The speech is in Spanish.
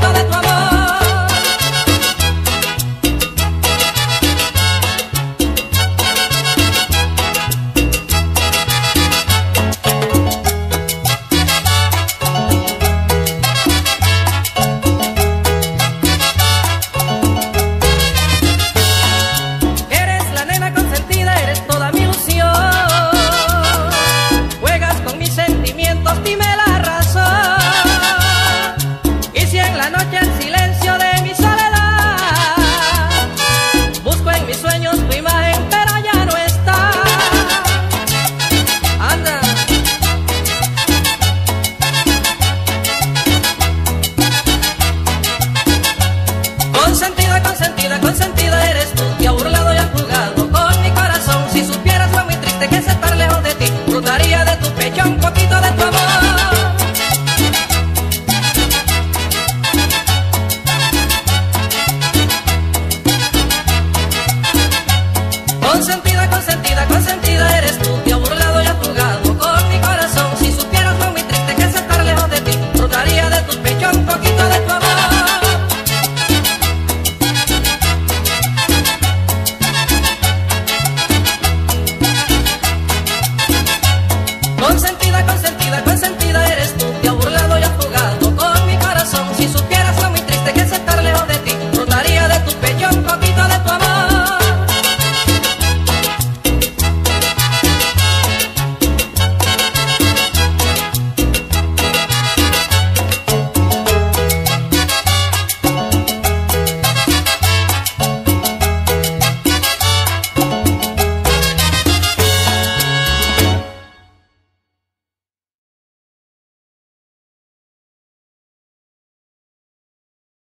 Esto de tu amor. Consentida, consentida, consentida eres tú, te burlado y a.